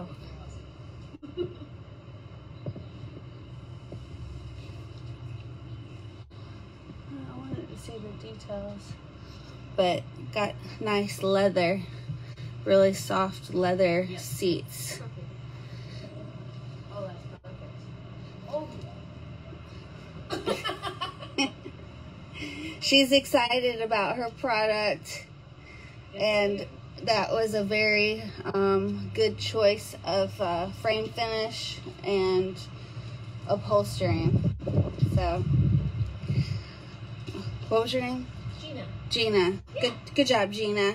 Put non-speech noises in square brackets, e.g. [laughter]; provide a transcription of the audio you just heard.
Wow. [laughs] I wanted to see the details. But got nice leather, really soft leather seats. Oh. [laughs] Oh, [laughs] She's excited about her product and that was a very um, good choice of uh, frame finish and upholstering. So, what was your name? Gina. Gina. Good, good job, Gina.